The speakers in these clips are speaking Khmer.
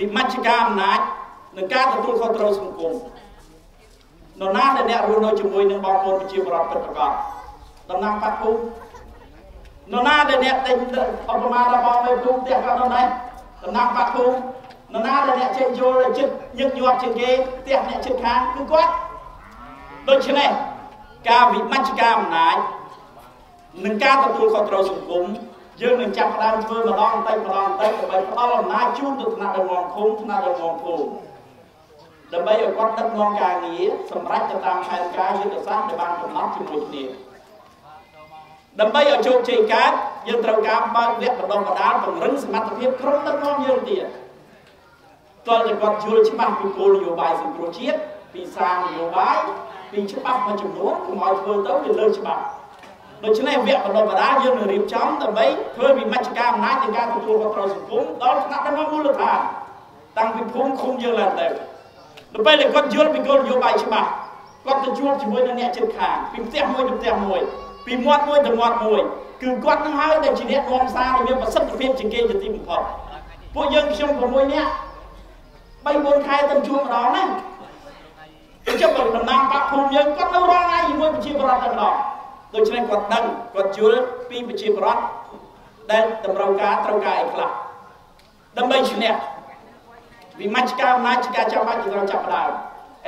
វិមជ្ឈការអំណាចនិងការទទួលខុសត្រូវសង្គមនរណាដែលអ្នករស់នៅជាមួយនឹងបងប្អូនប្រជាពលរដ្ឋពិតប្រាកដតំណាងបាត់ភូមិនរណាដែលអ្នកតែងឧបមាដល់បងមេភូមិផ្ទះគាត់នោះដែរតំណាងបាត់ភូមិនរណាដែលអ្នកចេញយល់ចិត្តញឹកញាប់ជាងគេផ្ទះអ្នកចិត្តខាងគឺគាត់ដូច្នេះការវិមជ្ឈការអំណាចនិងការទទួលខុសត្រូវសង្គម យើងនឹងចាប់ផ្ដើមធ្វើម្ដងបន្តិចម្ដងបន្តិចដើម្បីផ្ដល់អំណាចជូនទៅថ្នាក់ដឹកនាំឃុំថ្នាក់ដឹកនាំភូមិដើម្បីឲ្យគាត់ដឹកនាំការងារសម្រាប់ទៅតាមផែនការយុទ្ធសាស្ត្រដែលបានកំណត់ជាមួយគ្នាដើម្បីឲ្យជោគជ័យកើតយើងត្រូវការបើកវគ្គបណ្ដុះបណ្ដាលពង្រឹងសមត្ថភាពក្រុមដឹកនាំយើងទៀតតើតែគាត់យល់ច្បាស់ពីគោលនយោបាយសង្គ្រោះជាតិពីសារនយោបាយពីច្បាប់មួយចំនួនកុំឲ្យធ្វើទៅវាលើច្បាប់ ដូច្នេះវគ្គបណ្ដុះបណ្ដាលយើងនឹងរៀបចំដើម្បីធ្វើវិមជ្ឈការអំណាចនៃការទទួលខុសត្រូវសង្គមដល់ថ្នាក់ដឹកនាំមូលដ្ឋានតាំងពីភូមិឃុំយើងឡើងទៅដល់ពេលដែលគាត់យល់ពីគោលនយោបាយច្បាស់គាត់ទៅជួបជាមួយនឹងអ្នកជិតខាងពីផ្ទះមួយទៅផ្ទះមួយពីមាត់មួយទៅមាត់មួយគឺគាត់នឹងហើយដែលជាអ្នកនាំសារដែលមានប្រសិទ្ធភាពជាងគេជាទីបំផុតពួកយើងខ្ញុំ6នាក់3 4ខែទៅជួបម្ដងណាអញ្ចឹងបើតំណាងបាក់ភូមិយើងគាត់នៅរាល់ថ្ងៃជាមួយប្រជាពលរដ្ឋតែម្ដង ដូច្នេះគាត់ដឹងគាត់យល់ពីប្រជាពលរដ្ឋដែលតម្រូវការត្រូវការអីខ្លះដើម្បីឈ្នះវិមជ្ឈការអំណាចជាការចាំបាច់យើងត្រូវចាប់ផ្ដើម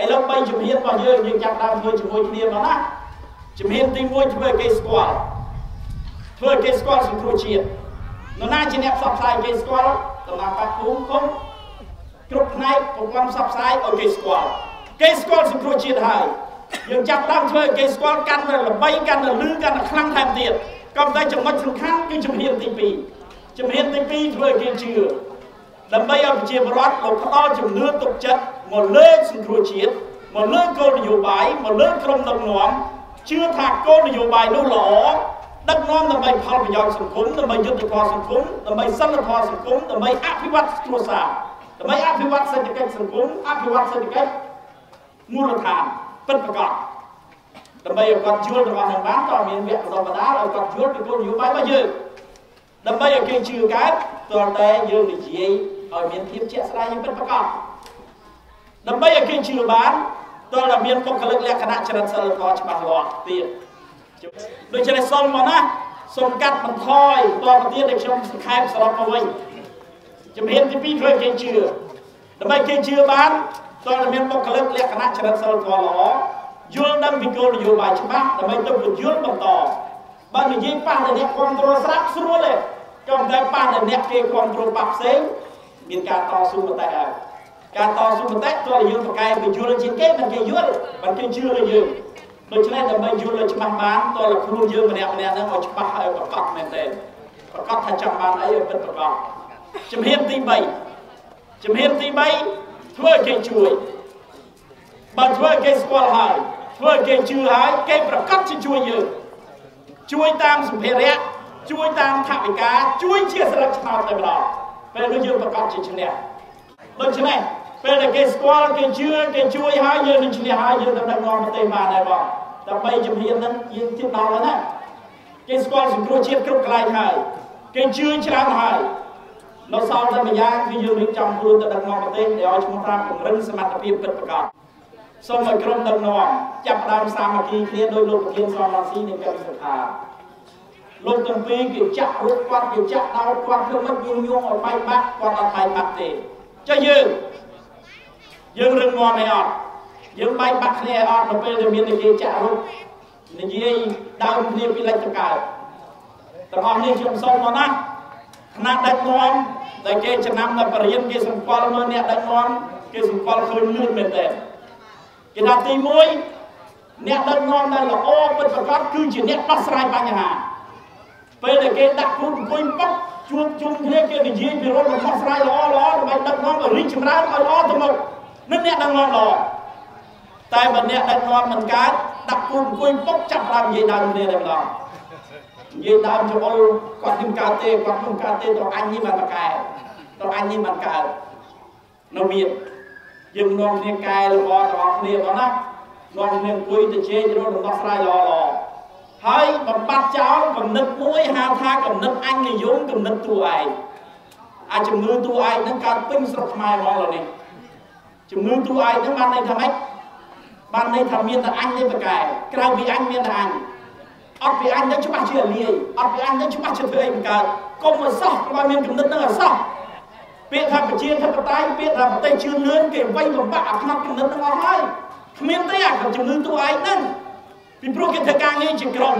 ឥឡូវ3ជំហានរបស់យើងយើងចាប់ផ្ដើមធ្វើជាមួយគ្នាមកណាជំហានទី1ធ្វើឲ្យគេស្គាល់ធ្វើឲ្យគេស្គាល់សង្គ្រោះជាតិនរណាជាអ្នកផ្សព្វផ្សាយគេស្គាល់តំណាងបាក់ភូមិគុំគ្រប់ផ្នែកប្រព័ន្ធផ្សព្វផ្សាយឲ្យគេស្គាល់គេស្គាល់សង្គ្រោះជាតិហើយ យើងចាប់ដើមធ្វើឲ្យគេស្គាល់កាន់តែល្បីកាន់តែលឺកាន់តែខ្លាំងថែមទៀតក៏តែចំណុចសំខាន់គឺជំហានទី2ជំហានទី2ធ្វើឲ្យគេជឿដើម្បីឲ្យប្រជាពលរដ្ឋមកផ្ដល់ជំនឿទុកចិត្តមកលើសង្គ្រោះជាតិមកលើគោលនយោបាយមកលើក្រុមដឹកនាំជឿថាគោលនយោបាយនោះល្អដឹកនាំដើម្បីផលប្រយោជន៍សង្គមដើម្បីយុទ្ធសាស្ត្រសង្គមដើម្បីសិលធម៌សង្គមដើម្បីអភិវឌ្ឍគ្រួសារដើម្បីអភិវឌ្ឍសេដ្ឋកិច្ចសង្គមអភិវឌ្ឍសេដ្ឋកិច្ចមូលដ្ឋាន ពិតប្រាកដដើម្បីឲ្យគាត់យល់របស់នឹងបានតើមានវគ្គបណ្ដុះបណ្ដាលឲ្យគាត់យល់ពីគោលនយោបាយរបស់យើងដើម្បីឲ្យគេជឿកើតតើតែយើងនិយាយឲ្យមានភាពជាក់ស្ដែងយ៉ាងពិតប្រាកដដើម្បីឲ្យគេជឿបានតើតែមានបុគ្គលិកលក្ខណៈចរិតសិលធម៌ច្បាស់លាស់ទៀតដូច្នេះសូមមកណាសូមកាត់បន្ថយតទៅទៀតឲ្យខ្ញុំសង្ខេបសរុបមកវិញជំហានទី2ធ្វើគេជឿដើម្បីគេជឿបាន តើមានបុគ្គលិកលក្ខណៈចរិតសិលធម៌ល្អយល់ដឹងពីគោលនយោបាយច្បាស់ដើម្បីទៅពន្យល់បន្តបើនិយាយប៉ះដល់អ្នកគ្រប់គ្រងស្រាប់ស្រួលទេក៏តែប៉ះដល់អ្នកគេគ្រប់គ្រងប៉ះផ្សេងមានការតស៊ូមតិហើយការតស៊ូមតិទោះយើងប្រកែពន្យល់ជាងគេមិនគេយល់មិនគេជឿលើយើងដូច្នេះដើម្បីយល់ឲ្យច្បាស់បានតើខ្លួនយើងម្នាក់ម្នាក់ហ្នឹងឲ្យច្បាស់ឲ្យប្រកបមែនទេប្រកបថាចង់បានអីឲ្យពិតប្រកបជំហានទី3ជំហានទី3 ធ្វើគេជួយបើធ្វើគេស្គាល់ហើយធ្វើគេជឿហើយគេប្រកាសជាជួយយើងជួយតាមសម្ភារៈជួយតាមថវិកាជួយជាស្លឹកឆ្នោតតែម្ដងពេលនោះយើងប្រកាសជាឈ្នះដូច្នេះពេលដែលគេស្គាល់គេជឿគេជួយហើយយើងនឹងឈ្នះហើយយើងទៅដឹកនាំប្រទេសបានដែរបងដើម្បីជំហានហ្នឹងយើងជិះដល់ហើយណាគេស្គាល់សង្គ្រោះជាតិគ្រប់កន្លែងហើយគេជឿច្រើនហើយ នៅសល់តែម្យ៉ាងគឺយើងរៀបចំខ្លួនទៅដឹកនាំប្រទេសដែលឲ្យឈ្មោះតាមពង្រឹងសមត្ថភាពពិតប្រាកដសូមឲ្យក្រុមដឹកនាំចាប់ដើមសាមគ្គីគ្នាដោយលោកប្រធានសំរងស៊ីនៃកម្មសភាលោកទាំងពីរគេចាក់រត់គាត់គេចាក់ដោតគាត់ធ្វើមិនញុះញង់ឲ្យបែកបាក់គាត់អត់បែកបាក់ទេចុះយើងយើងរឹងមាំឯអត់យើងបែកបាក់គ្នាឯអត់នៅពេលដែលមានតែគេចាក់រត់និយាយដើមគ្នាពីលិចតកើតទាំងអស់នេះខ្ញុំសូមមកណា ថ្នាក់ដឹកនាំដែលគេចំណាំដល់បរិញ្ញាគេសម្គាល់មើលអ្នកដឹកនាំគេសម្គាល់ឃើញលឿនមែនទេគេថាទី1អ្នកដឹកនាំដែលល្អពិតប្រាកដគឺជាអ្នកដោះស្រាយបញ្ហាពេលដែលគេដាក់ខ្លួនអង្គុយប៉ុកជួបជុំគ្នាគេនិយាយពីរត់ដោះស្រាយល្អល្អដើម្បីដឹកនាំឲ្យរីកចម្រើនឲ្យល្អទៅមុខនឹងអ្នកដឹកនាំល្អតែបើអ្នកដឹកនាំមិនកើតដាក់ខ្លួនអង្គុយប៉ុកចាប់ដើមនិយាយដើមគ្នាតែម្ដង និយាយដើមចូលគាត់នឹងកើតទេគាត់នឹងកើតទេទៅអញនេះមិនបកែទៅអញនេះមិនកើតនៅមានយើងនាំគ្នាកែល្អរបស់គ្នាបងណានាំគ្នាអង្គុយទៅជែករត់ដំណោះស្រាយល្អល្អហើយបំបត្តិចោលកំណត់មួយហៅថាកំណត់អញនិយមកំណត់តួឯងអាចជំងឺតួឯកហ្នឹងកើតពេញស្រុកខ្មែរហ្មងឡើយនេះជំងឺតួឯកហ្នឹងបានន័យថាម៉េចបានន័យថាមានតែអញទេបកែក្រៅពីអញមានតែអញ អត់ពីអញទៅច្បាស់ជាលាយអត់ពីអញទៅច្បាស់ជាធ្វើអីបង្កើតកុំឲ្យសោះកុំឲ្យមានគំនិតហ្នឹងឲ្យសោះពាក្យថាប្រជាធិបតេយ្យពាក្យថាប្រទេសជឿនលឿនគេវាយបំបាក់អាផ្នែកគំនិតហ្នឹងអស់ហើយគ្មានទេអាជំងឺតួឯកហ្នឹងពីព្រោះគេធ្វើការងារជាក្រុម